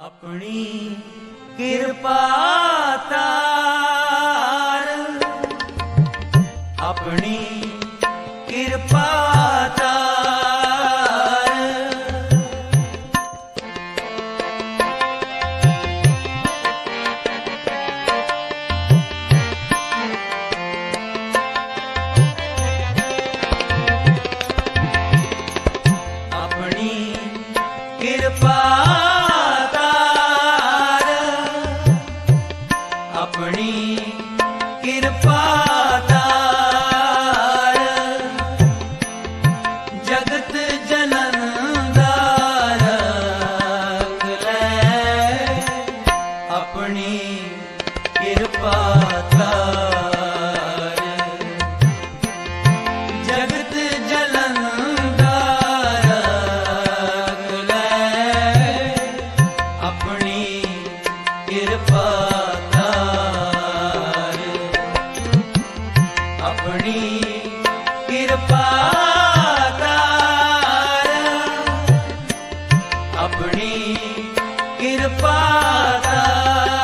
ਆਪਣੀ ਕਿਰਪਾ ਤਾਰ। ਆਪਣੀ ਕਿਰਪਾ ਤਾਰ। આપણી ਆਪਣੀ ਕਿਰਪਾ ਤਾਰ ਆਪਣੀ ਕਿਰਪਾ ਤਾਰ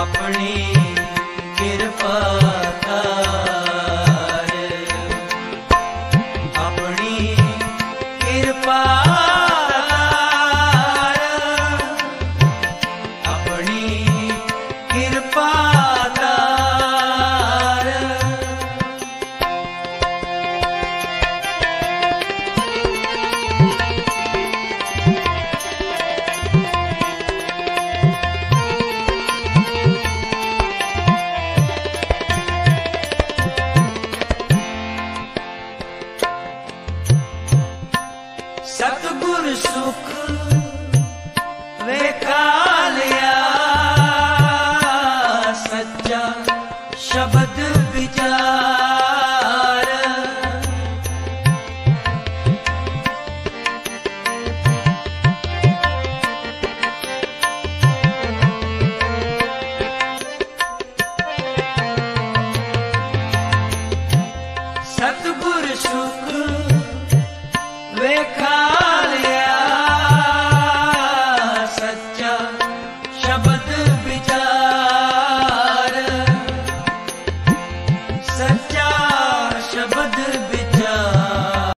ਆਪਣੀ ਕਿਰਪਾ ਆਪਣੀ ਕਿਰਪਾ